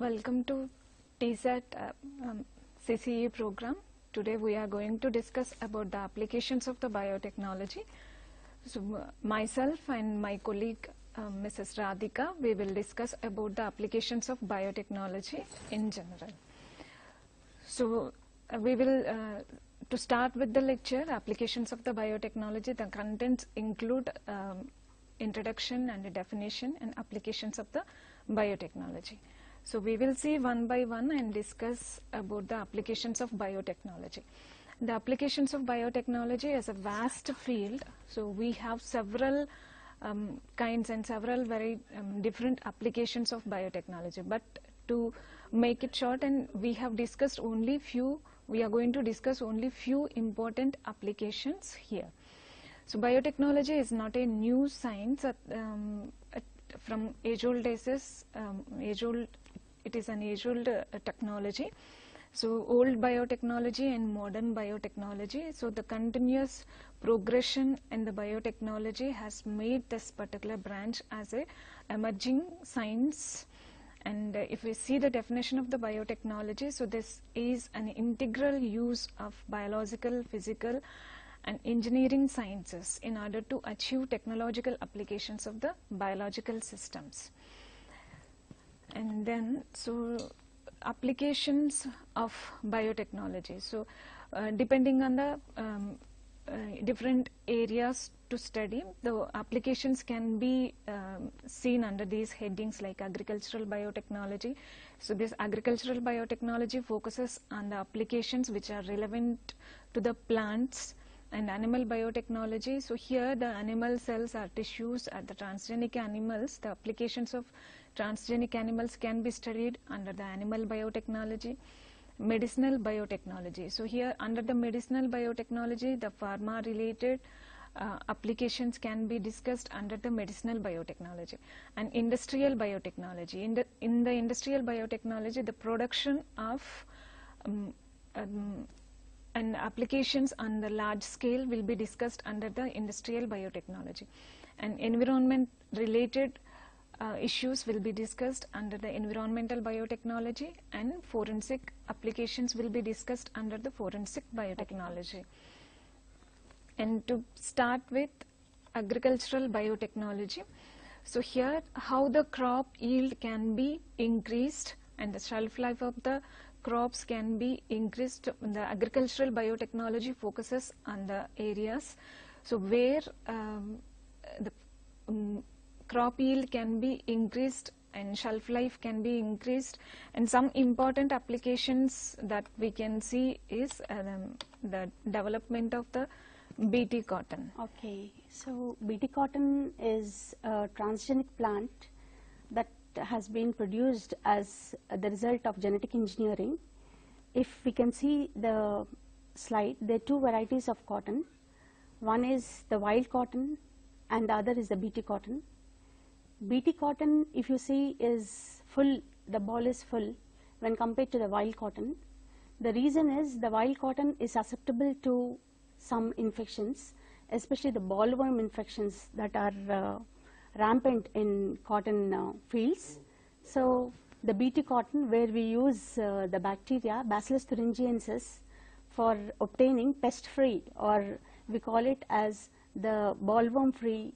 Welcome to TSAT uh, um, CCE program. Today we are going to discuss about the applications of the biotechnology. So myself and my colleague um, Mrs. Radhika, we will discuss about the applications of biotechnology in general. So uh, we will, uh, to start with the lecture, applications of the biotechnology, the contents include um, introduction and definition and applications of the biotechnology. So we will see one by one and discuss about the applications of biotechnology. The applications of biotechnology is a vast field. So we have several um, kinds and several very um, different applications of biotechnology. But to make it short, and we have discussed only few. We are going to discuss only few important applications here. So biotechnology is not a new science. uh, um, uh, from age-old days, is, um, age-old, it is an age-old uh, technology. So old biotechnology and modern biotechnology. So the continuous progression in the biotechnology has made this particular branch as a emerging science. And uh, if we see the definition of the biotechnology, so this is an integral use of biological, physical, and engineering sciences in order to achieve technological applications of the biological systems. And then, so applications of biotechnology. So, uh, depending on the um, uh, different areas to study, the applications can be um, seen under these headings like agricultural biotechnology. So, this agricultural biotechnology focuses on the applications which are relevant to the plants and animal biotechnology. So, here the animal cells are tissues are the transgenic animals. The applications of transgenic animals can be studied under the animal biotechnology medicinal biotechnology. So here under the medicinal biotechnology, the pharma related uh, applications can be discussed under the medicinal biotechnology and industrial biotechnology. In the, in the industrial biotechnology, the production of um, um, and applications on the large scale will be discussed under the industrial biotechnology and environment related uh, issues will be discussed under the environmental biotechnology and forensic applications will be discussed under the forensic biotechnology. And to start with agricultural biotechnology, so here how the crop yield can be increased and the shelf life of the crops can be increased. The agricultural biotechnology focuses on the areas so where um, the um, crop yield can be increased and shelf life can be increased and some important applications that we can see is um, the development of the BT cotton. Okay, so BT cotton is a transgenic plant that has been produced as the result of genetic engineering. If we can see the slide, there are two varieties of cotton. One is the wild cotton and the other is the BT cotton. BT cotton, if you see, is full, the ball is full when compared to the wild cotton. The reason is the wild cotton is susceptible to some infections, especially the bollworm infections that are uh, rampant in cotton uh, fields. So, the BT cotton where we use uh, the bacteria Bacillus thuringiensis for obtaining pest free or we call it as the bollworm free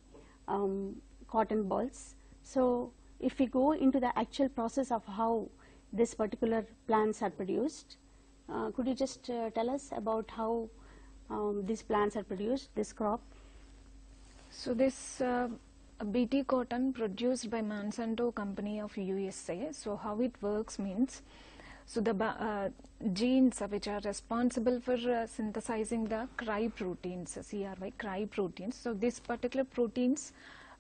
um, cotton balls. So, if we go into the actual process of how this particular plants are produced, uh, could you just uh, tell us about how um, these plants are produced, this crop? So this uh, BT cotton produced by Monsanto company of USA. So how it works means, so the uh, genes which are responsible for uh, synthesizing the cry proteins, CRY cry proteins. So these particular proteins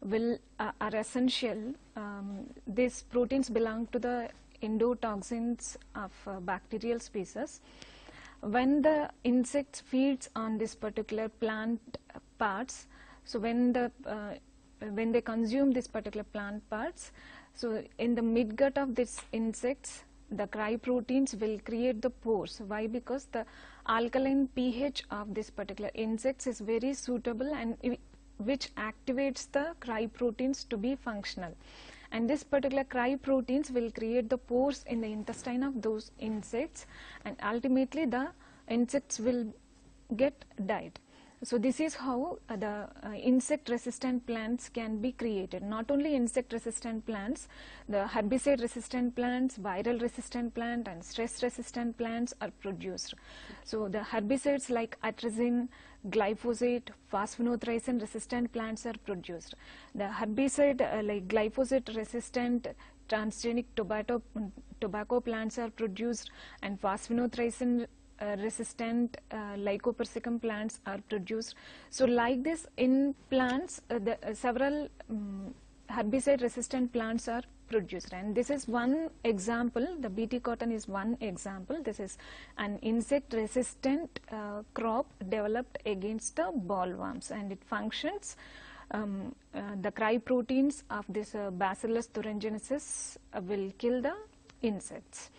will uh, are essential. Um, these proteins belong to the endotoxins of uh, bacterial species when the insects feeds on this particular plant parts so when the uh, when they consume this particular plant parts so in the midgut of these insects the cry proteins will create the pores why because the alkaline ph of this particular insects is very suitable and which activates the cry proteins to be functional and this particular cry proteins will create the pores in the intestine of those insects and ultimately the insects will get died. So this is how uh, the uh, insect resistant plants can be created. Not only insect resistant plants, the herbicide resistant plants, viral resistant plant and stress resistant plants are produced. So the herbicides like atrazine, glyphosate, phosphinothricin resistant plants are produced. The herbicide uh, like glyphosate resistant transgenic tobacco, tobacco plants are produced and phosphinothricin uh, resistant uh, lycopersicum plants are produced. So like this in plants, uh, the, uh, several um, herbicide resistant plants are produced and this is one example, the BT cotton is one example. This is an insect resistant uh, crop developed against the bollworms and it functions um, uh, the cry proteins of this uh, Bacillus thuringiensis uh, will kill the insects.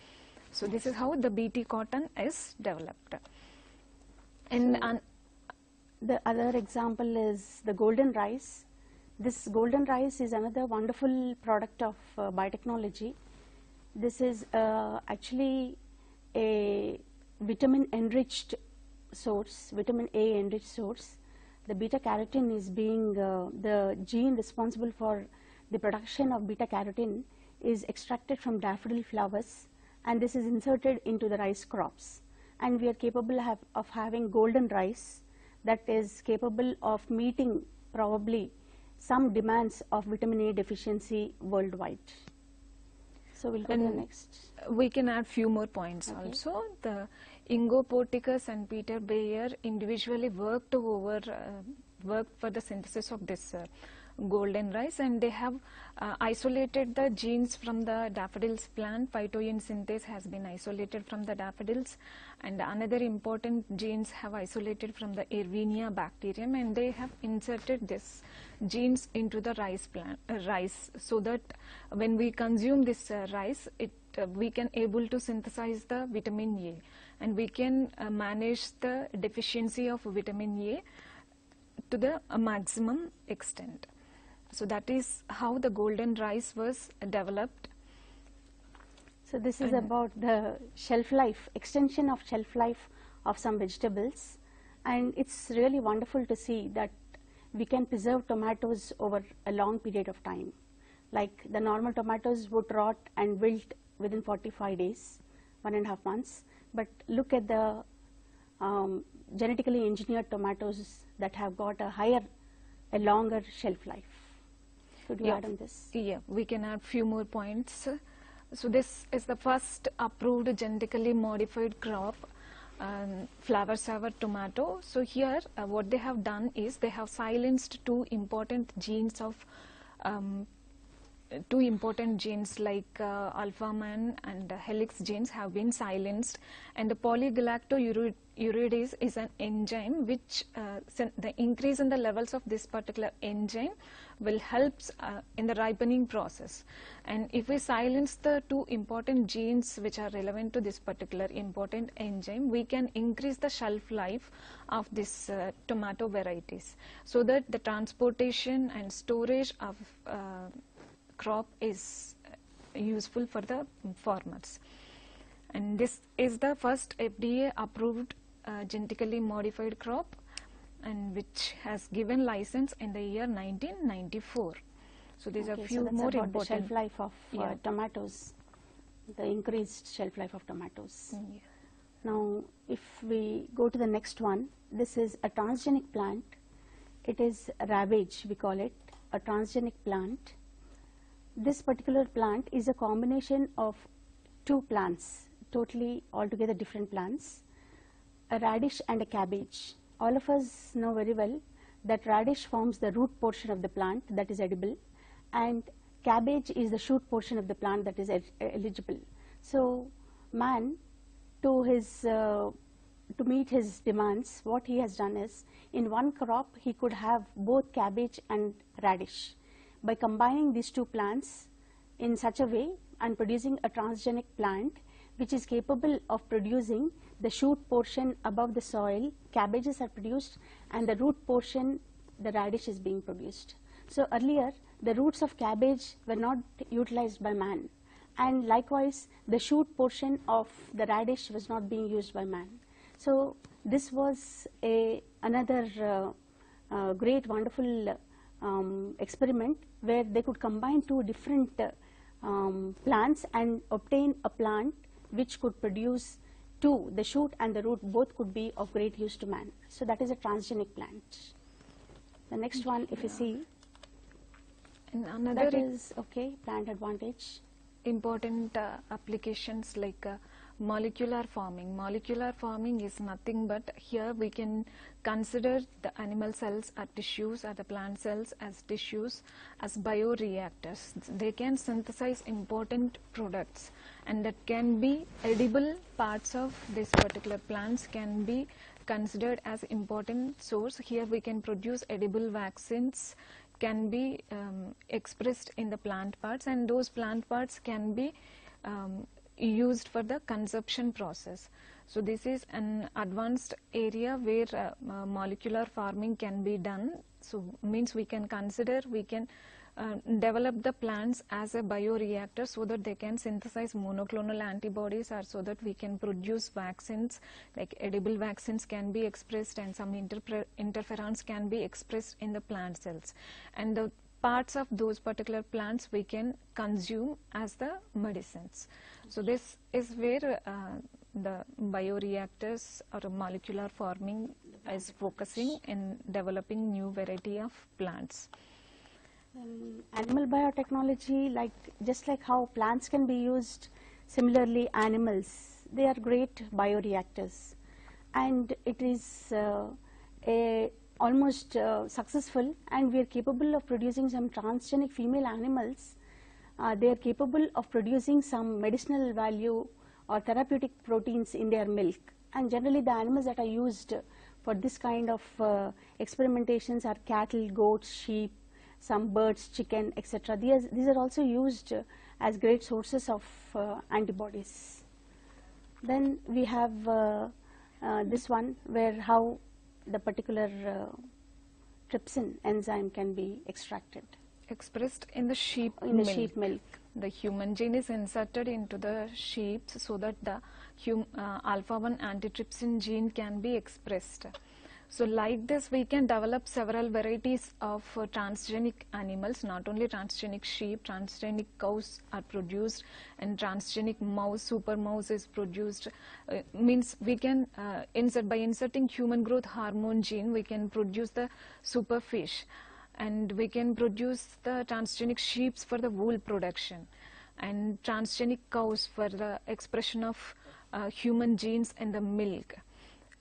So this is how the BT cotton is developed. And So- The other example is the golden rice. This golden rice is another wonderful product of uh, biotechnology. This is uh, actually a vitamin enriched source, vitamin A enriched source. The beta carotene is being uh, the gene responsible for the production of beta carotene is extracted from daffodil flowers and this is inserted into the rice crops and we are capable have, of having golden rice that is capable of meeting probably some demands of vitamin A deficiency worldwide. So we'll go to the next. we can add few more points Okay. also. The Ingo Potrykus and Peter Beyer individually worked over uh, worked for the synthesis of this uh, golden rice and they have uh, isolated the genes from the daffodils plant. Phytoene synthase has been isolated from the daffodils and another important genes have isolated from the Erwinia bacterium and they have inserted this genes into the rice plant uh, rice so that when we consume this uh, rice it uh, we can able to synthesize the vitamin A and we can uh, manage the deficiency of vitamin A to the maximum extent. So that is how the golden rice was developed. So this is And- about the shelf life, extension of shelf life of some vegetables and it's really wonderful to see that we can preserve tomatoes over a long period of time. Like the normal tomatoes would rot and wilt within 45 days, one and a half months. But look at the um, genetically engineered tomatoes that have got a higher, a longer shelf life. Could you Yeah. add on this? Yeah, we can add few more points. So this is the first approved genetically modified crop, um, Flavr Savr tomato. So here uh, what they have done is they have silenced two important genes of um, two important genes like uh, alpha man and uh, helix genes have been silenced. And the polygalacturonase is an enzyme which uh, the increase in the levels of this particular enzyme will help uh, in the ripening process. And if we silence the two important genes which are relevant to this particular important enzyme we can increase the shelf life of this uh, tomato varieties. So that the transportation and storage of uh, crop is useful for the farmers. And this is the first FDA approved uh, genetically modified crop and which has given license in the year 1994. So these are Okay, so few that's more about the important. shelf life of uh, Yeah. tomatoes, the increased shelf life of tomatoes. Mm, yeah. Now, if we go to the next one, this is a transgenic plant. It is rabbage, we call it, a transgenic plant. This particular plant is a combination of two plants, totally altogether different plants, a radish and a cabbage. All of us know very well that radish forms the root portion of the plant that is edible and cabbage is the shoot portion of the plant that is el- eligible. So, man to his uh, to meet his demands, what he has done is in one crop he could have both cabbage and radish. By combining these two plants in such a way and producing a transgenic plant which is capable of producing the shoot portion above the soil, cabbages are produced and the root portion, the radish is being produced. So earlier the roots of cabbage were not utilized by man. And likewise, the shoot portion of the radish was not being used by man. So this was a another uh, uh, great, wonderful um, experiment where they could combine two different uh, um, plants and obtain a plant which could produce two, the shoot and the root both could be of great use to man. So that is a transgenic plant. The next one, if you see, And another that is okay, plant advantage. important uh, applications like uh, molecular farming. Molecular farming is nothing but here we can consider the animal cells as tissues or the plant cells as tissues as bioreactors. They can synthesize important products and that can be edible parts of this particular plants can be considered as important source. Here we can produce edible vaccines can be um, expressed in the plant parts and those plant parts can be um, used for the consumption process. So this is an advanced area where uh, uh, molecular farming can be done. So means we can consider, we can uh, develop the plants as a bioreactor so that they can synthesize monoclonal antibodies or so that we can produce vaccines like edible vaccines can be expressed and some interferons can be expressed in the plant cells and the parts of those particular plants we can consume as the medicines. So this is where uh, the bioreactors or molecular farming is focusing in developing new variety of plants. Um, animal biotechnology, like just like how plants can be used, similarly animals, they are great bioreactors, and it is uh, a almost uh, successful, and we are capable of producing some transgenic female animals. Uh, they are capable of producing some medicinal value or therapeutic proteins in their milk, and generally the animals that are used for this kind of uh, experimentations are cattle, goats, sheep, some birds, chicken, etc. These, these are also used as great sources of uh, antibodies. Then we have uh, uh, this one where how the particular uh, trypsin enzyme can be extracted Expressed in the sheep in the milk. sheep milk. The human gene is inserted into the sheep so that the hum, uh, alpha 1 antitrypsin gene can be expressed. So like this we can develop several varieties of uh, transgenic animals, not only transgenic sheep, transgenic cows are produced and transgenic mouse, super mouse is produced. Uh, means we can uh, insert, by inserting human growth hormone gene, we can produce the super fish and we can produce the transgenic sheep for the wool production and transgenic cows for the expression of uh, human genes in the milk.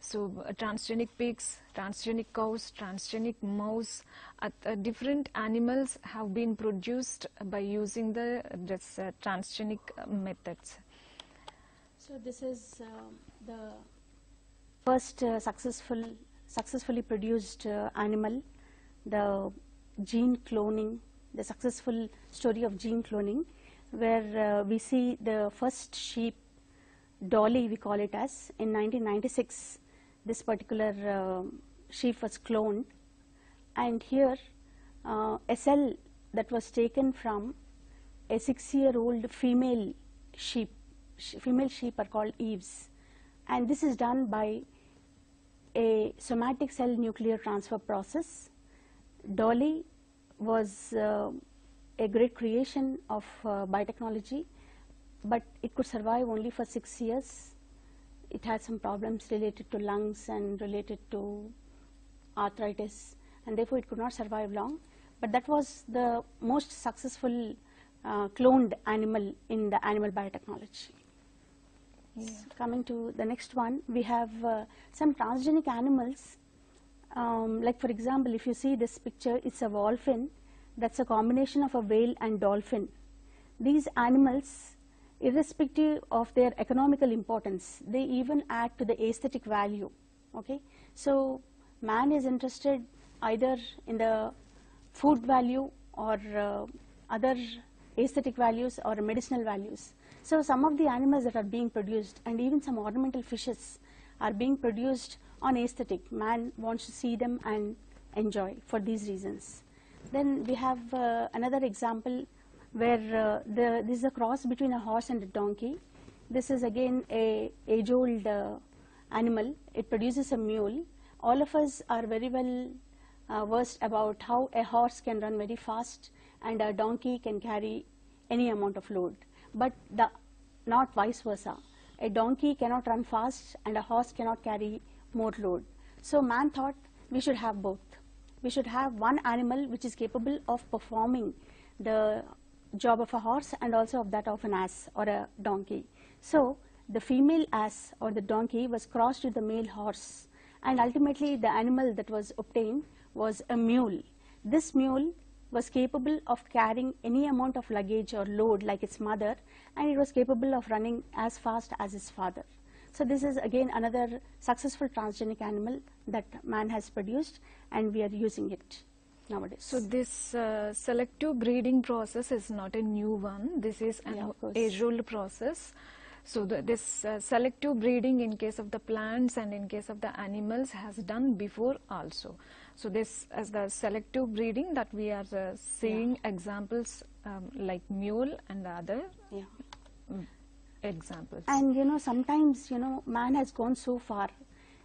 So uh, transgenic pigs, transgenic cows, transgenic mouse, uh, uh, different animals have been produced by using the this uh, transgenic uh, methods. So this is um, the first successful, successfully produced animal, the gene cloning, the successful story of gene cloning, where we see the first sheep, Dolly we call it as, in 1996, this particular uh, sheep was cloned, and here uh, a cell that was taken from a six-year-old female sheep, sh- female sheep are called eaves, and this is done by a somatic cell nuclear transfer process. Dolly was uh, a great creation of uh, biotechnology, but it could survive only for six years. It had some problems related to lungs and related to arthritis, and therefore it could not survive long. But that was the most successful uh, cloned animal in the animal biotechnology. Yeah. Coming to the next one, we have uh, some transgenic animals. Um, like for example, if you see this picture, it's a dolphin. That's a combination of a whale and dolphin. These animals, irrespective of their economical importance, they even add to the aesthetic value. Okay, so man is interested either in the food value or uh, other aesthetic values or medicinal values. So some of the animals that are being produced and even some ornamental fishes are being produced on aesthetic. Man wants to see them and enjoy for these reasons. Then we have uh, another example where uh, the, this is a cross between a horse and a donkey. This is again a age-old uh, animal. It produces a mule. All of us are very well uh, versed about how a horse can run very fast and a donkey can carry any amount of load. But the, not vice versa. A donkey cannot run fast and a horse cannot carry more load. So man thought we should have both. We should have one animal which is capable of performing the job of a horse and also of that of an ass or a donkey. So the female ass or the donkey was crossed with the male horse and ultimately the animal that was obtained was a mule. This mule was capable of carrying any amount of luggage or load like its mother and it was capable of running as fast as its father. So this is again another successful transgenic animal that man has produced and we are using it nowadays. So this uh, selective breeding process is not a new one. This is Yeah, an of course. age-old process. So the, this uh, selective breeding in case of the plants and in case of the animals has done before also. So this as the selective breeding that we are uh, seeing examples um, like mule and other yeah. mm, examples. And you know, sometimes, you know, man has gone so far.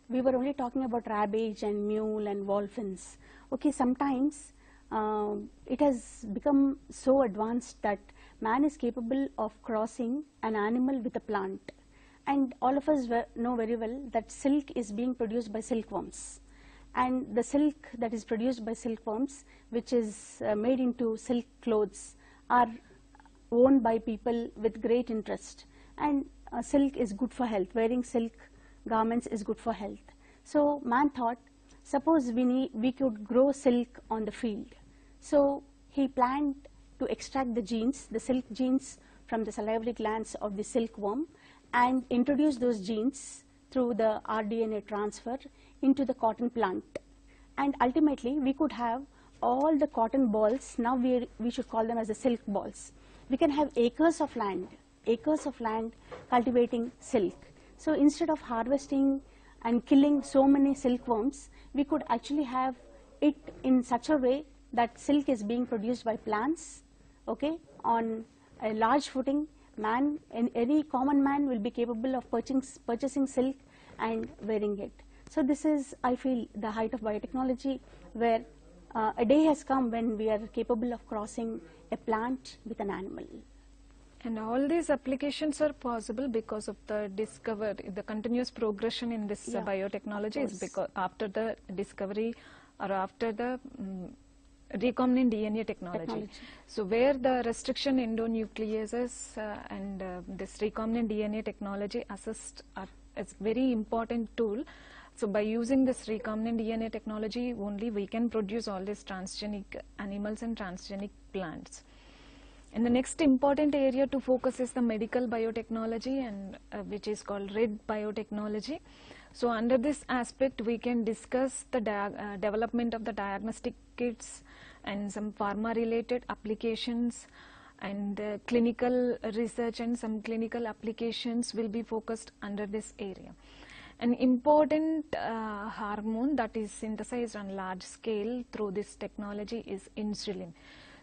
We were only talking about rabbage and mule and wholphins. Okay, sometimes um, it has become so advanced that man is capable of crossing an animal with a plant. And all of us know very well that silk is being produced by silkworms. And the silk that is produced by silkworms, which is uh, made into silk clothes, are worn by people with great interest and uh, silk is good for health wearing silk garments is good for health so man thought suppose we need we could grow silk on the field. So he planned to extract the genes the silk genes from the salivary glands of the silkworm and introduce those genes through the rDNA transfer into the cotton plant. And ultimately we could have all the cotton balls now we, we should call them as the silk balls. We can have acres of land acres of land cultivating silk. So instead of harvesting and killing so many silkworms we could actually have it in such a way that silk is being produced by plants okay on a large footing. Man any common man will be capable of purchasing, purchasing silk and wearing it. So this is i feel the height of biotechnology where uh, a day has come when we are capable of crossing a plant with an animal And all these applications are possible because of the discover, the continuous progression in this Yeah, biotechnology is because after the discovery or after the mm recombinant DNA technology. Technology. So where the restriction endonucleases uh, and uh, this recombinant DNA technology assist are, is very important tool. So by using this recombinant DNA technology only we can produce all these transgenic animals and transgenic plants. And the next important area to focus is the medical biotechnology and uh, which is called red biotechnology. So under this aspect we can discuss the uh, development of the diagnostic kits and some pharma related applications and uh, clinical research and some clinical applications will be focused under this area. An important uh, hormone that is synthesized on large scale through this technology is insulin.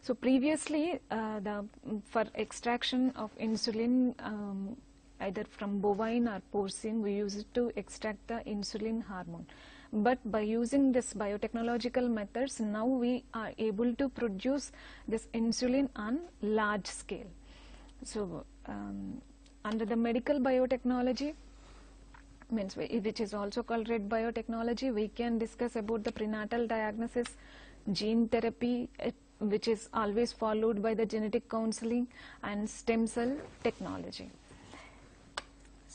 So previously, uh, the for extraction of insulin, um, either from bovine or porcine, we used to extract the insulin hormone. But by using this biotechnological methods, now we are able to produce this insulin on large scale. So um, under the medical biotechnology, means which is also called red biotechnology we can discuss about the prenatal diagnosis gene therapy which is always followed by the genetic counseling and stem cell technology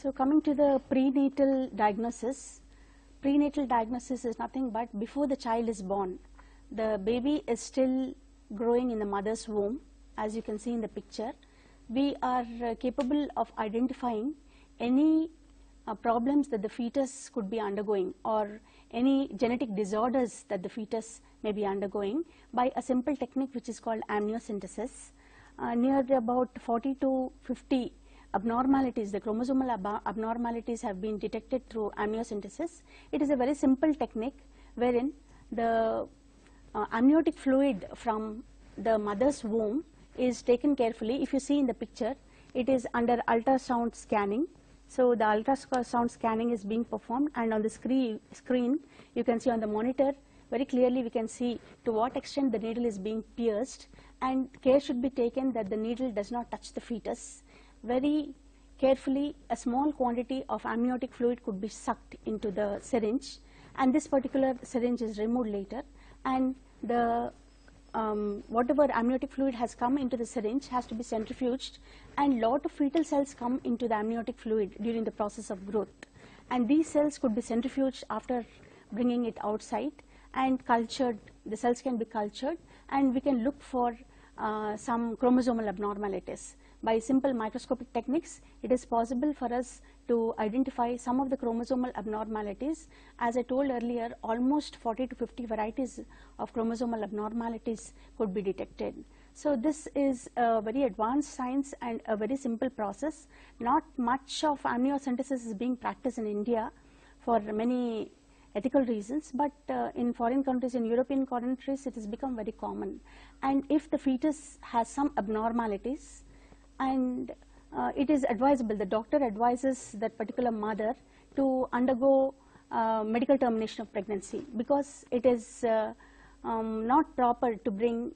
So coming to the prenatal diagnosis, prenatal diagnosis is nothing but before the child is born, the baby is still growing in the mother's womb, as you can see in the picture. We are uh, capable of identifying any uh, problems that the fetus could be undergoing or any genetic disorders that the fetus may be undergoing by a simple technique which is called amniocentesis. Uh, near about 40 to 50 abnormalities, the chromosomal ab- abnormalities have been detected through amniocentesis. It is a very simple technique wherein the uh, amniotic fluid from the mother's womb is taken carefully. If you see in the picture, it is under ultrasound scanning. So the ultrasound scanning is being performed and on the screen, screen you can see on the monitor very clearly we can see to what extent the needle is being pierced and care should be taken that the needle does not touch the fetus. Very carefully a small quantity of amniotic fluid could be sucked into the syringe and this particular syringe is removed later and the um, whatever amniotic fluid has come into the syringe has to be centrifuged and lot of fetal cells come into the amniotic fluid during the process of growth. And these cells could be centrifuged after bringing it outside and cultured the cells can be cultured and we can look for uh, some chromosomal abnormalities. By simple microscopic techniques it is possible for us to identify some of the chromosomal abnormalities. As I told earlier, almost 40 to 50 varieties of chromosomal abnormalities could be detected. So this is a very advanced science and a very simple process. Not much of amniocentesis is being practiced in India for many ethical reasons, but uh, in foreign countries, in European countries, it has become very common. And if the fetus has some abnormalities and uh, it is advisable, the doctor advises that particular mother to undergo uh, medical termination of pregnancy because it is uh, um, not proper to bring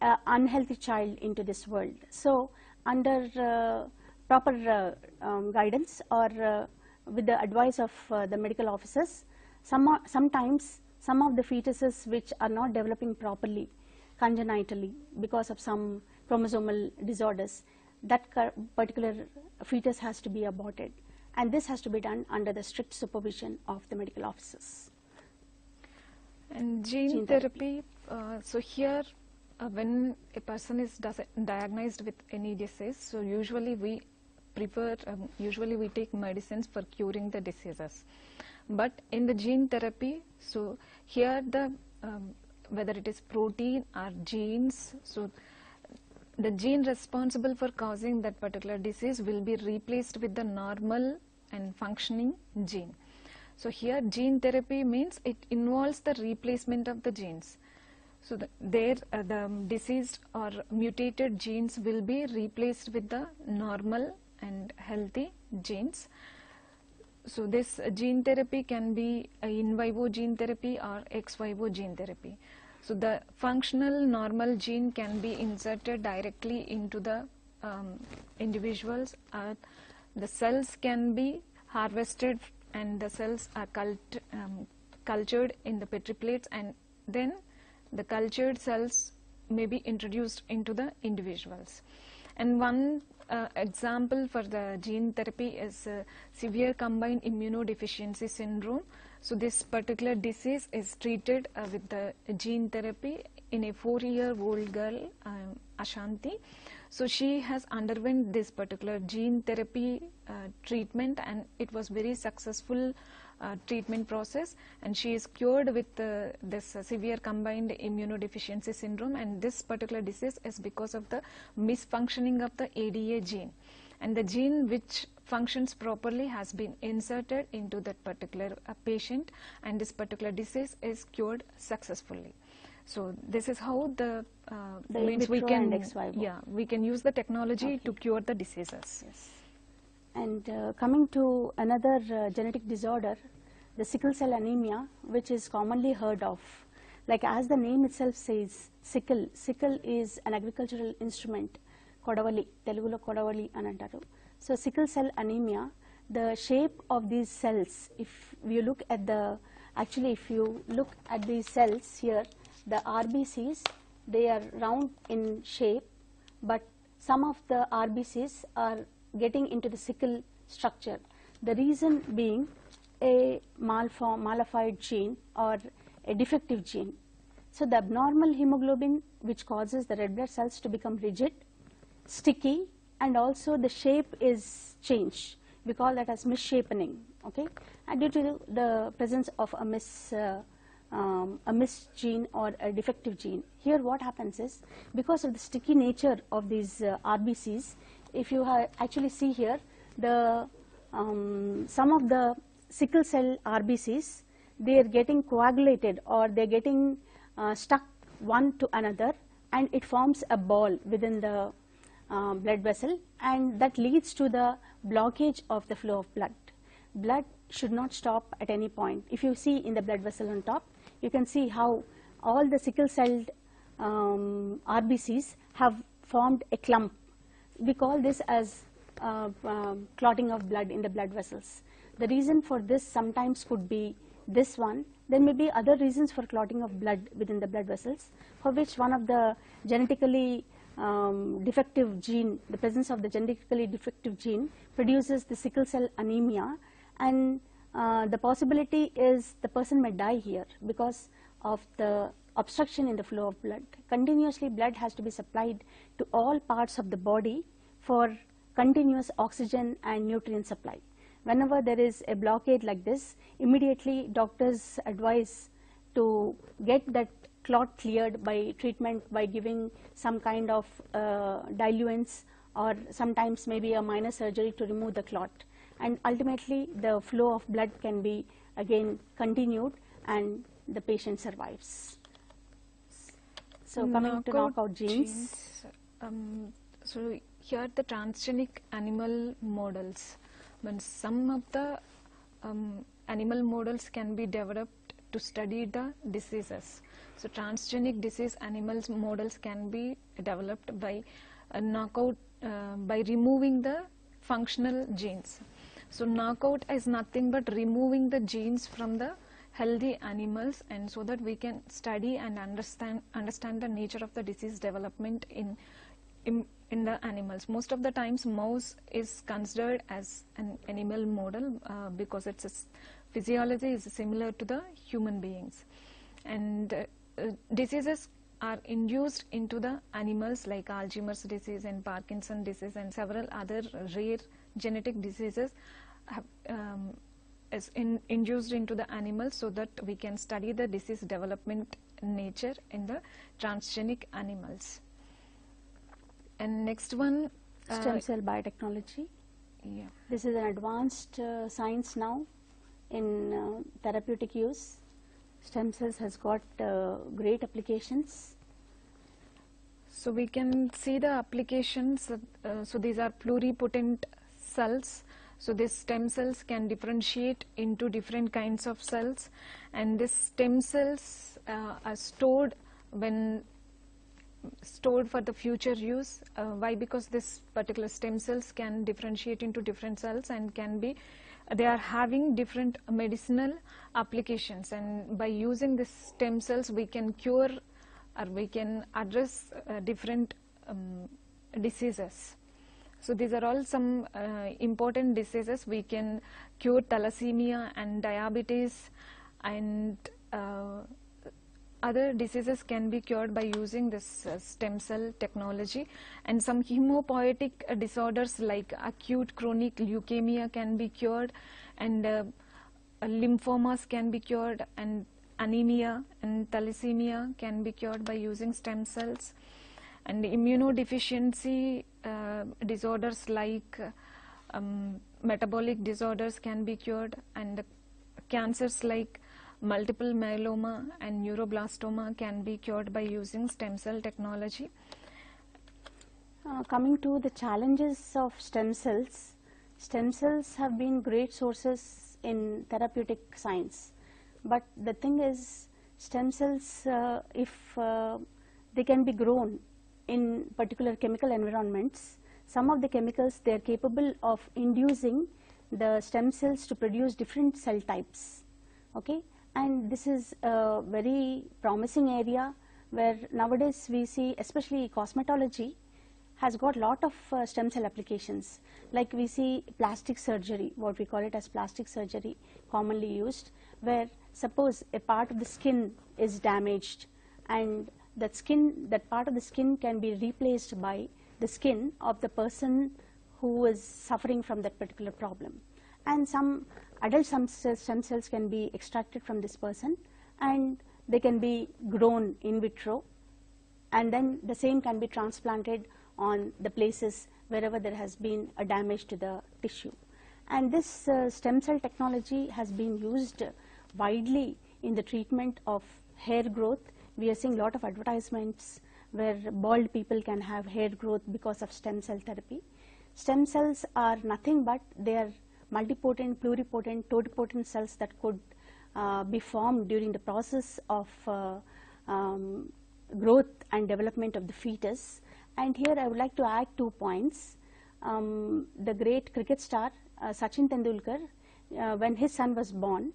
an unhealthy child into this world. So, under uh, proper uh, um, guidance or uh, with the advice of the medical officers, some sometimes some of the fetuses which are not developing properly congenitally because of some chromosomal disorders that particular fetus has to be aborted and this has to be done under the strict supervision of the medical officers. And gene, gene therapy, therapy uh, so here uh, when a person is diagnosed with any disease, so usually we prefer, um, usually we take medicines for curing the diseases. But in the gene therapy, so here the, um, whether it is protein or genes, so the gene responsible for causing that particular disease will be replaced with the normal and functioning gene. So here gene therapy means it involves the replacement of the genes. So the, there uh, the diseased or mutated genes will be replaced with the normal and healthy genes. So this gene therapy can be in vivo gene therapy or ex vivo gene therapy. So the functional normal gene can be inserted directly into the um, individuals. Uh, the cells can be harvested and the cells are cult, um, cultured in the petri plates and then the cultured cells may be introduced into the individuals. And one uh, example for the gene therapy is uh, severe combined immunodeficiency syndrome. So this particular disease is treated uh, with the gene therapy in a four-year-old girl, um, Ashanti. So she has underwent this particular gene therapy uh, treatment and it was very successful uh, treatment process and she is cured with uh, this severe combined immunodeficiency syndrome and this particular disease is because of the misfunctioning of the ADA gene and the gene which functions properly has been inserted into that particular uh, patient and this particular disease is cured successfully. So this is how the, uh, the means we can yeah we can use the technology okay. to cure the diseases. Yes. And uh, coming to another uh, genetic disorder, the sickle cell anemia, which is commonly heard of. Like as the name itself says, sickle. Sickle is an agricultural instrument. Kodavali, Telugulo Kodavali anantaru. So sickle cell anemia, the shape of these cells, if you look at the, actually if you look at these cells here, the RBCs, they are round in shape, but some of the RBCs are getting into the sickle structure. The reason being a malform, malified gene or a defective gene. So the abnormal hemoglobin which causes the red blood cells to become rigid, sticky and also the shape is changed. We call that as misshapening, okay? And due to the presence of a miss, uh, um, a miss gene or a defective gene. Here what happens is, because of the sticky nature of these uh, RBCs, if you actually see here, the um, some of the sickle cell RBCs, they are getting coagulated or they are getting uh, stuck one to another and it forms a ball within the uh, blood vessel and that leads to the blockage of the flow of blood. Blood should not stop at any point. If you see in the blood vessel on top, you can see how all the sickle celled um, RBCs have formed a clump. We call this as uh, um, clotting of blood in the blood vessels. The reason for this sometimes could be this one. There may be other reasons for clotting of blood within the blood vessels, for which one of the genetically um, defective gene, the presence of the genetically defective gene produces the sickle cell anemia and uh, the possibility is the person may die here because of the obstruction in the flow of blood. Continuously blood has to be supplied to all parts of the body for continuous oxygen and nutrient supply. Whenever there is a blockade like this, immediately doctors advise to get that clot cleared by treatment by giving some kind of uh, diluents or sometimes maybe a minor surgery to remove the clot and ultimately the flow of blood can be again continued and the patient survives. So coming to knockout genes. um, so here the transgenic animal models, when some of the um, animal models can be developed to study the diseases. So transgenic disease animals models can be developed by a knockout uh, by removing the functional genes. So knockout is nothing but removing the genes from the healthy animals and so that we can study and understand understand the nature of the disease development in in, in the animals. Most of the times mouse is considered as an animal model uh, because its physiology is similar to the human beings and uh, uh, diseases are induced into the animals like Alzheimer's disease and Parkinson disease and several other rare genetic diseases have, um, is in, induced into the animals so that we can study the disease development nature in the transgenic animals. And next one, uh, Stem cell biotechnology. yeah. This is an advanced uh, science now in uh, therapeutic use. Stem cells has got uh, great applications. So we can see the applications. Uh, so these are pluripotent cells. So these stem cells can differentiate into different kinds of cells, and these stem cells uh, are stored when stored for the future use. Uh, why? Because this particular stem cells can differentiate into different cells and can be they are having different medicinal applications and by using these stem cells we can cure or we can address uh, different um, diseases. So these are all some uh, important diseases. We can cure thalassemia and diabetes and uh, other diseases can be cured by using this uh, stem cell technology. And some hemopoietic uh, disorders like acute chronic leukemia can be cured and uh, uh, lymphomas can be cured and anemia and thalassemia can be cured by using stem cells. And immunodeficiency uh, disorders like um, metabolic disorders can be cured and cancers like multiple myeloma and neuroblastoma can be cured by using stem cell technology. Uh, coming to the challenges of stem cells, stem cells have been great sources in therapeutic science. But the thing is, stem cells, uh, if uh, they can be grown in particular chemical environments, some of the chemicals they are capable of inducing the stem cells to produce different cell types. Okay, and this is a very promising area where nowadays we see, especially cosmetology, has got lot of uh, stem cell applications. Like we see plastic surgery, what we call it as plastic surgery, commonly used, where suppose a part of the skin is damaged and that skin, that part of the skin can be replaced by the skin of the person who is suffering from that particular problem. And some adult stem cells, can be extracted from this person and they can be grown in vitro and then the same can be transplanted on the places wherever there has been a damage to the tissue. And this uh, stem cell technology has been used widely in the treatment of hair growth we are seeing a lot of advertisements where bald people can have hair growth because of stem cell therapy. Stem cells are nothing but they are multipotent, pluripotent, totipotent cells that could uh, be formed during the process of uh, um, growth and development of the fetus. And here I would like to add two points. Um, the great cricket star uh, Sachin Tendulkar, uh, when his son was born,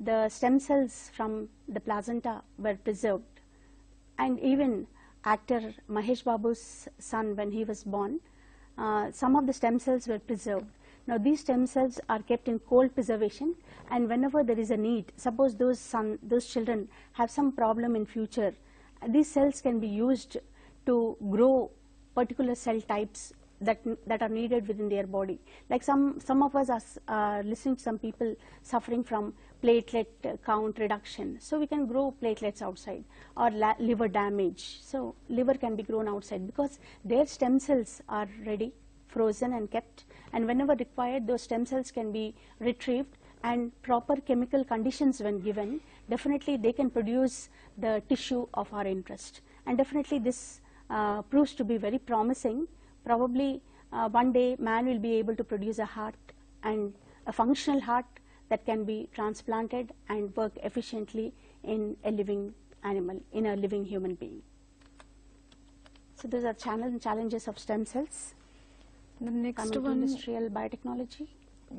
the stem cells from the placenta were preserved. And even actor Mahesh Babu's son, when he was born, uh, some of the stem cells were preserved. Now these stem cells are kept in cold preservation and whenever there is a need, suppose those son, those children have some problem in future, these cells can be used to grow particular cell types that that are needed within their body. Like some some of us are uh, listening to some people suffering from platelet count reduction, so we can grow platelets outside or liver damage. So liver can be grown outside because their stem cells are ready, frozen and kept, and whenever required, those stem cells can be retrieved and proper chemical conditions when given, definitely they can produce the tissue of our interest. And definitely this uh, proves to be very promising probably uh, one day man will be able to produce a heart and a functional heart that can be transplanted and work efficiently in a living animal, in a living human being. So those are challenges of stem cells. The next Coming one, industrial biotechnology.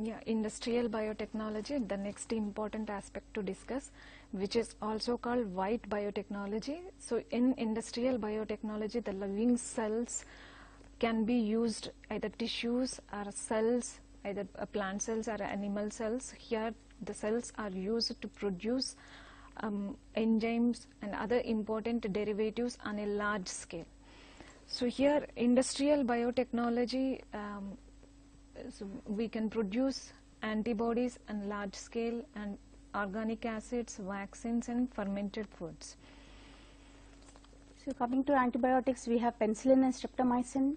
yeah, industrial biotechnology, the next important aspect to discuss, which is also called white biotechnology. So in industrial biotechnology, the living cells can be used either tissues or cells, either uh, plant cells or animal cells. Here the cells are used to produce um, enzymes and other important derivatives on a large scale. So here industrial biotechnology, um, so we can produce antibodies on large scale and organic acids, vaccines and fermented foods. So coming to antibiotics, we have penicillin and streptomycin.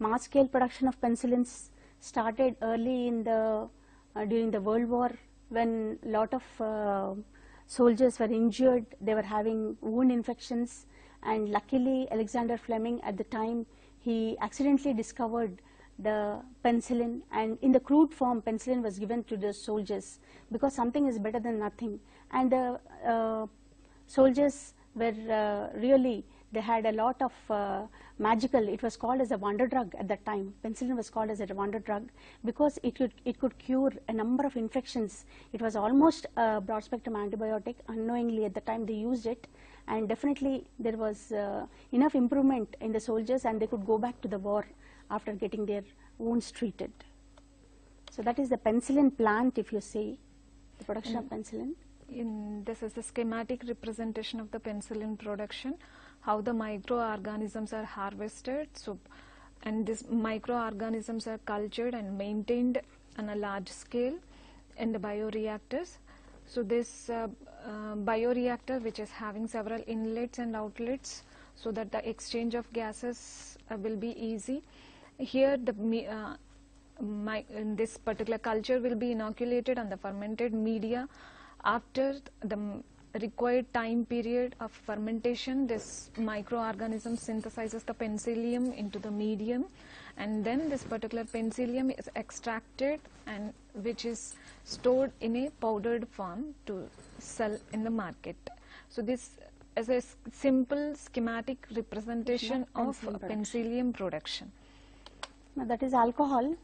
Mass scale production of penicillins started early in the uh, during the World War when lot of uh, soldiers were injured. They were having wound infections, and luckily Alexander Fleming at the time he accidentally discovered the penicillin. And in the crude form penicillin was given to the soldiers because something is better than nothing. And the uh, soldiers were uh, really they had a lot of uh, magical it was called as a wonder drug at that time. Penicillin was called as a wonder drug because it could it could cure a number of infections. It was almost a broad spectrum antibiotic unknowingly at the time they used it and definitely there was uh, enough improvement in the soldiers and they could go back to the war after getting their wounds treated so that is the penicillin plant if you see the production of penicillin In this is the schematic representation of the penicillin production, how the microorganisms are harvested. So, and these microorganisms are cultured and maintained on a large scale in the bioreactors. So, this uh, uh, bioreactor which is having several inlets and outlets so that the exchange of gases uh, will be easy. Here the uh, my, in this particular culture will be inoculated on the fermented media after the required time period of fermentation this microorganism synthesizes the penicillium into the medium and then this particular penicillium is extracted and which is stored in a powdered form to sell in the market so this is a s- simple schematic representation of penicillin production. penicillium production Now that is alcohol.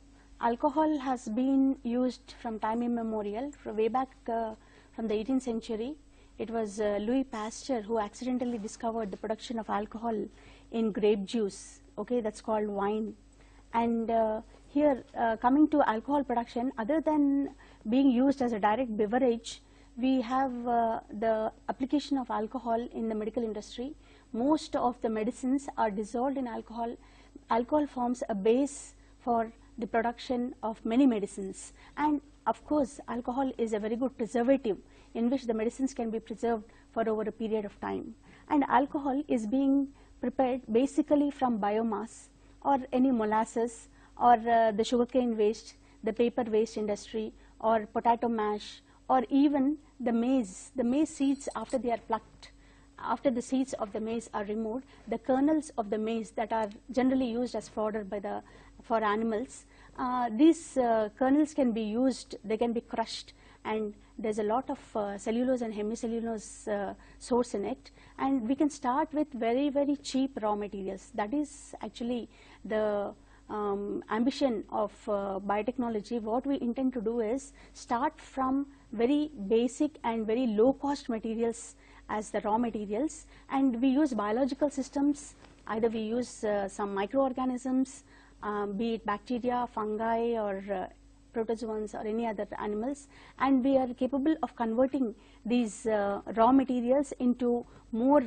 Alcohol has been used from time immemorial, from way back uh, from the 18th century. It was uh, Louis Pasteur who accidentally discovered the production of alcohol in grape juice. Okay, that's called wine. And uh, here, uh, coming to alcohol production, other than being used as a direct beverage, we have uh, the application of alcohol in the medical industry. Most of the medicines are dissolved in alcohol. Alcohol forms a base for the production of many medicines. And of course, alcohol is a very good preservative in which the medicines can be preserved for over a period of time. And alcohol is being prepared basically from biomass or any molasses or uh, the sugarcane waste, the paper waste industry or potato mash or even the maize, the maize seeds after they are plucked after the seeds of the maize are removed, the kernels of the maize that are generally used as fodder by the for animals, uh, these uh, kernels can be used, they can be crushed and there's a lot of uh, cellulose and hemicellulose uh, source in it. And we can start with very very cheap raw materials. That is actually the um, ambition of uh, biotechnology. What we intend to do is start from very basic and very low cost materials as the raw materials. And we use biological systems. Either we use uh, some microorganisms um, be it bacteria, fungi or uh, protozoans or any other animals and we are capable of converting these uh, raw materials into more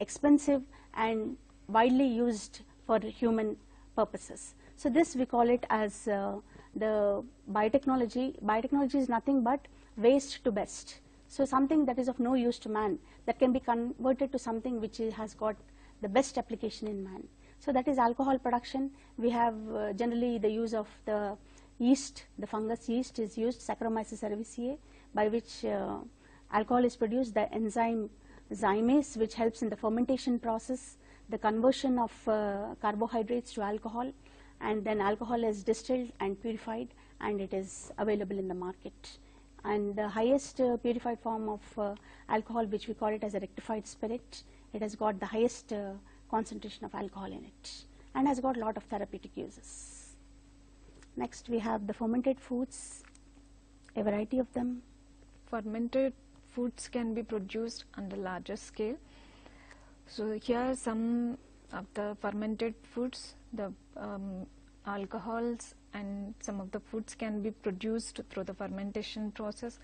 expensive and widely used for human purposes. So this we call it as uh, the biotechnology. Biotechnology is nothing but waste to best. So something that is of no use to man that can be converted to something which has got the best application in man. So that is alcohol production. We have uh, generally the use of the yeast, the fungus yeast is used, Saccharomyces cerevisiae, by which uh, alcohol is produced, the enzyme zymase which helps in the fermentation process, the conversion of uh, carbohydrates to alcohol and then alcohol is distilled and purified and it is available in the market. And the highest uh, purified form of uh, alcohol which we call it as a rectified spirit, it has got the highest uh, concentration of alcohol in it and has got a lot of therapeutic uses. Next we have the fermented foods, a variety of them. Fermented foods can be produced on a larger scale. So here are some of the fermented foods, the um, alcohols and some of the foods can be produced through the fermentation process.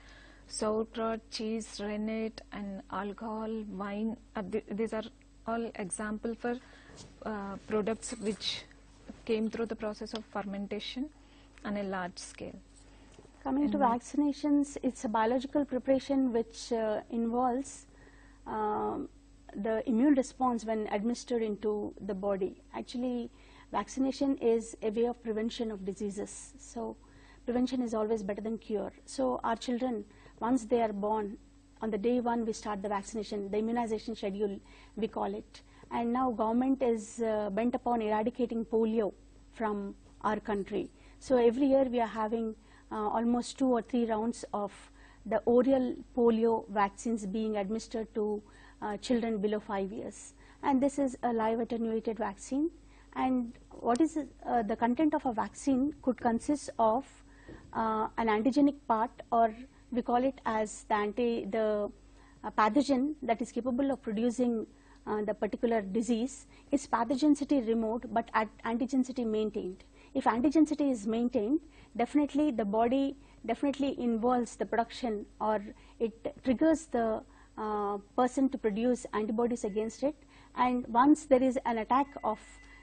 Sauerkraut, cheese, rennet and alcohol, wine, uh, th these are all example for uh, products which came through the process of fermentation on a large scale. Coming to vaccinations, it's a biological preparation which uh, involves um, the immune response when administered into the body. Actually, vaccination is a way of prevention of diseases. So, prevention is always better than cure. So, our children, once they are born, on the day one we start the vaccination, the immunization schedule we call it. And now government is uh, bent upon eradicating polio from our country. So every year we are having uh, almost two or three rounds of the oral polio vaccines being administered to uh, children below five years. And this is a live attenuated vaccine. And what is uh, the content of a vaccine could consist of an antigenic part or we call it as the anti the pathogen that is capable of producing uh, the particular disease is pathogenicity removed but antigenicity maintained. If antigenicity is maintained, definitely the body definitely involves the production or it triggers the uh, person to produce antibodies against it. And once there is an attack of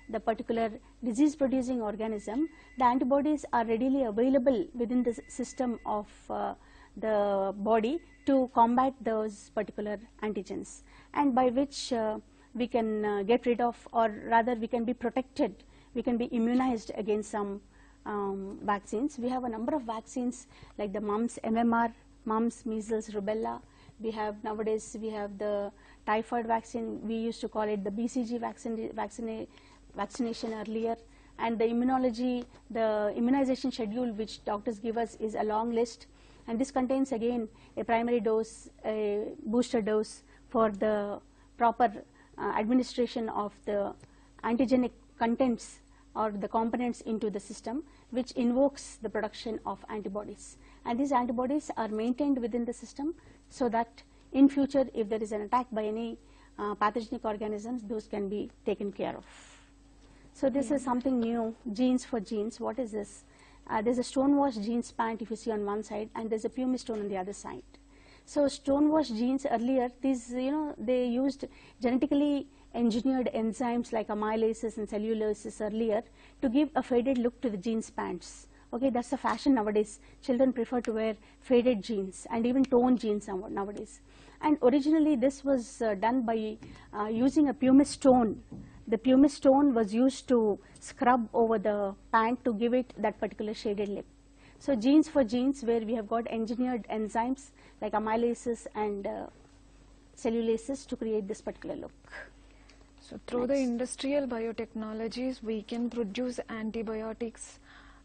the particular disease producing organism, the antibodies are readily available within the system of uh, the body to combat those particular antigens. And by which uh, we can uh, get rid of or rather we can be protected, we can be immunized against some um, vaccines. We have a number of vaccines like the mumps, MMR, mumps, measles, rubella. We have nowadays we have the typhoid vaccine, we used to call it the BCG vaccine, vaccine, vaccination earlier and the immunology, the immunization schedule which doctors give us is a long list and this contains again a primary dose, a booster dose for the proper uh, administration of the antigenic contents or the components into the system which invokes the production of antibodies and these antibodies are maintained within the system so that in future if there is an attack by any uh, pathogenic organisms those can be taken care of. So this is something new genes for jeans what is this uh, there's a stonewash jeans pant if you see on one side and there's a pumice stone on the other side. So stonewash jeans earlier these you know they used genetically engineered enzymes like amylases and cellulases earlier to give a faded look to the jeans pants. Okay, that's the fashion nowadays. Children prefer to wear faded jeans and even toned jeans nowadays. And originally this was uh, done by uh, using a pumice stone the pumice stone was used to scrub over the pant to give it that particular shaded lip. So genes for jeans where we have got engineered enzymes like amylases and uh, cellulases to create this particular look. So through the industrial biotechnologies, we can produce antibiotics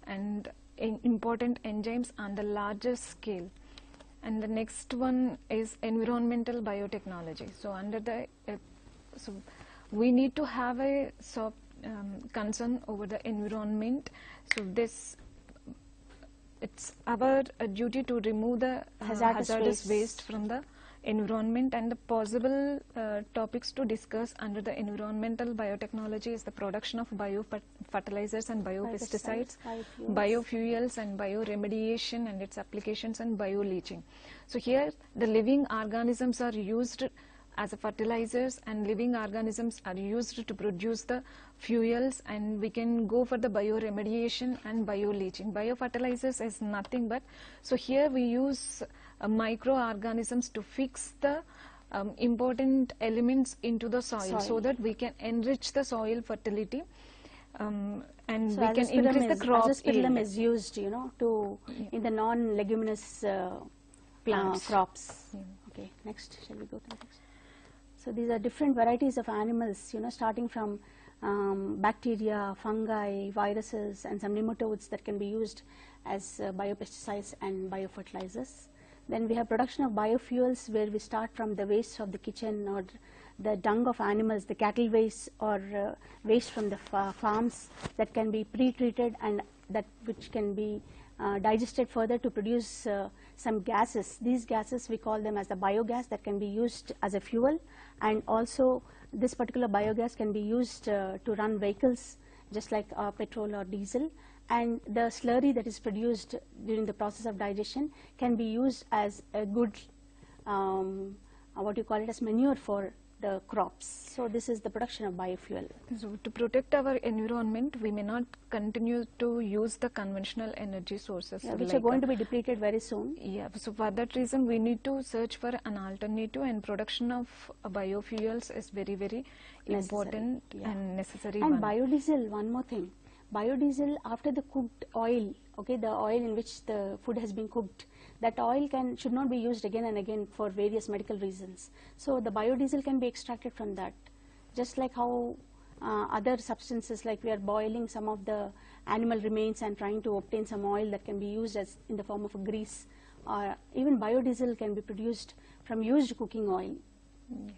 and important enzymes on the larger scale. And the next one is environmental biotechnology. So under the, uh, so we need to have a so, um, concern over the environment. So this, it's our uh, duty to remove the uh, Hazardous hazardous waste. waste from the environment and the possible uh, topics to discuss under the environmental biotechnology is the production of biofertilizers and biopesticides, biofuels. biofuels and bioremediation and its applications and bioleaching. So here the living organisms are used as a fertilizers and living organisms are used to produce the fuels and we can go for the bioremediation and bioleaching. Biofertilizers is nothing but, so here we use microorganisms to fix the um, important elements into the soil, so that we can enrich the soil fertility um, and So we can increase is, the crop yield. is used, you know, to in the non-leguminous uh, Plants. uh, crops. Yeah. Okay, next, shall we go to next? So these are different varieties of animals, you know, starting from um, bacteria, fungi, viruses, and some nematodes that can be used as uh, biopesticides and biofertilizers. Then we have production of biofuels where we start from the waste of the kitchen or the dung of animals, the cattle waste or uh, waste from the fa- farms that can be pre-treated and that which can be uh, digested further to produce uh, some gases. These gases we call them as the biogas that can be used as a fuel and also this particular biogas can be used uh, to run vehicles just like uh, petrol or diesel and the slurry that is produced during the process of digestion can be used as a good um, uh, what you call it as manure for the crops. So this is the production of biofuel. So to protect our environment, we may not continue to use the conventional energy sources. Yeah, which like, are going to be depleted very soon. Yeah, so for that reason, we need to search for an alternative, and production of uh, biofuels is very, very Necessary, important yeah. and necessary. And one. biodiesel, one more thing. Biodiesel after the cooked oil, okay, the oil in which the food has been cooked, that oil can should not be used again and again for various medical reasons. So the biodiesel can be extracted from that, just like how uh, other substances like we are boiling some of the animal remains and trying to obtain some oil that can be used as in the form of a grease, or even biodiesel can be produced from used cooking oil. And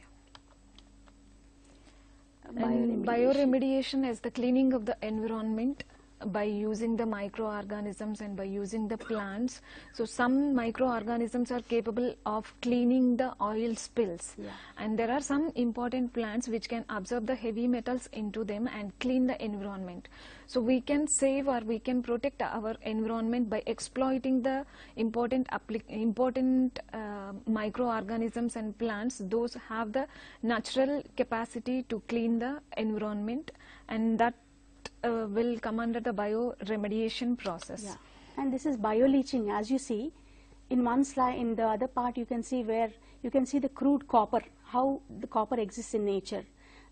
Bioremediation. bioremediation is the cleaning of the environment by using the microorganisms and by using the plants. So some microorganisms are capable of cleaning the oil spills. Yeah. And there are some important plants which can absorb the heavy metals into them and clean the environment. So we can save or we can protect our environment by exploiting the important important uh, microorganisms and plants. Those have the natural capacity to clean the environment, and that uh, will come under the bioremediation process. Yeah, and this is bioleaching. As you see, in one slide, in the other part, you can see where you can see the crude copper, how the copper exists in nature.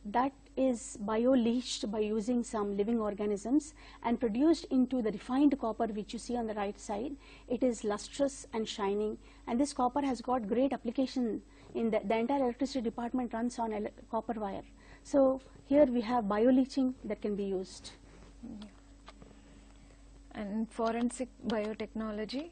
That is bioleached by using some living organisms and produced into the refined copper, which you see on the right side. It is lustrous and shining, and this copper has got great application in the, the entire electricity department runs on copper wire. So here we have bioleaching that can be used. And forensic biotechnology.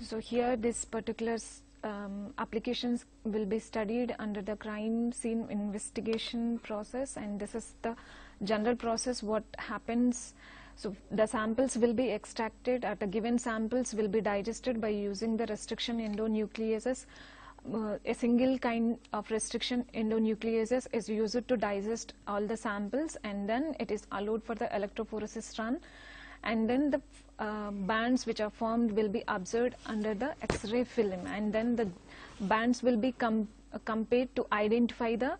So here this particular um, applications will be studied under the crime scene investigation process and this is the general process what happens. So the samples will be extracted at a given samples will be digested by using the restriction endonucleases. Uh, a single kind of restriction endonucleases is used to digest all the samples and then it is allowed for the electrophoresis run. And then the uh, bands which are formed will be observed under the X-ray film. And then the bands will be com- uh, compared to identify the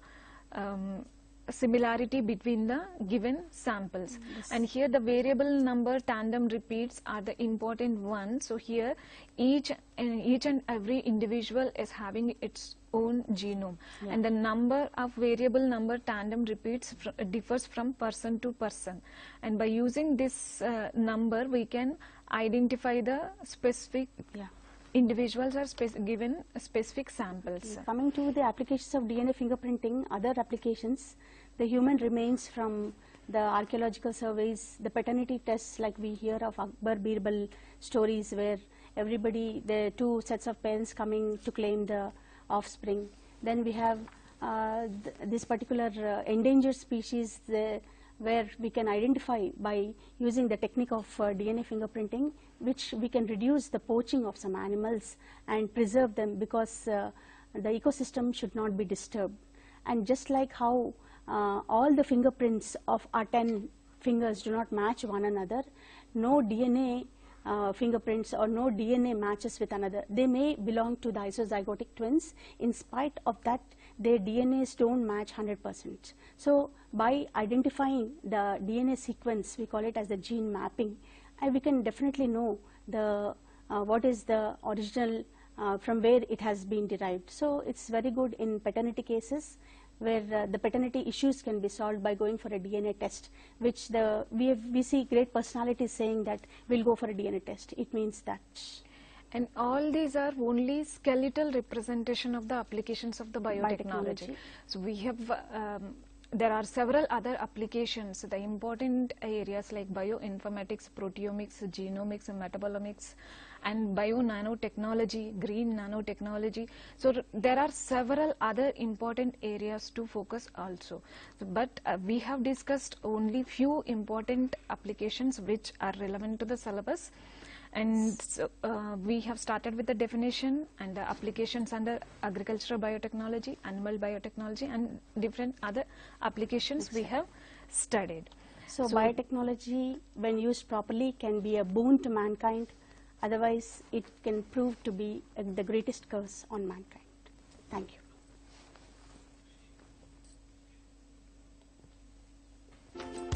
um, similarity between the given samples. And here the variable number tandem repeats are the important ones. So here each and each and every individual is having its own genome. Yeah. and the number of variable number tandem repeats fr- differs from person to person. And by using this uh, number we can identify the specific Yeah. Individuals are spec- given specific samples. Coming to the applications of DNA fingerprinting, other applications, the human remains from the archaeological surveys, the paternity tests like we hear of Akbar Birbal stories where everybody, the two sets of parents coming to claim the offspring. Then we have uh, th- this particular uh, endangered species the, where we can identify by using the technique of uh, DNA fingerprinting, which we can reduce the poaching of some animals and preserve them because uh, the ecosystem should not be disturbed. And just like how uh, all the fingerprints of our 10 fingers do not match one another, no DNA uh, fingerprints or no DNA matches with another. They may belong to the isozygotic twins. In spite of that, their DNAs don't match 100%. So by identifying the DNA sequence, we call it as the gene mapping, we can definitely know the uh, what is the original uh, from where it has been derived. So it's very good in paternity cases where uh, the paternity issues can be solved by going for a DNA test, which the we, have, we see great personalities saying that we'll go for a DNA test. It means that. And all these are only skeletal representation of the applications of the biotechnology. Biotechnology. So we have, um, there are several other applications. The important areas like bioinformatics, proteomics, genomics, metabolomics, and bio nanotechnology, green nanotechnology. So there are several other important areas to focus also. So, but uh, we have discussed only few important applications which are relevant to the syllabus. And so, uh, we have started with the definition and the applications under agricultural biotechnology, animal biotechnology and different other applications exactly. we have studied. So, so, biotechnology when used properly can be a boon to mankind otherwise it can prove to be uh, the greatest curse on mankind. Thank you. Thank you.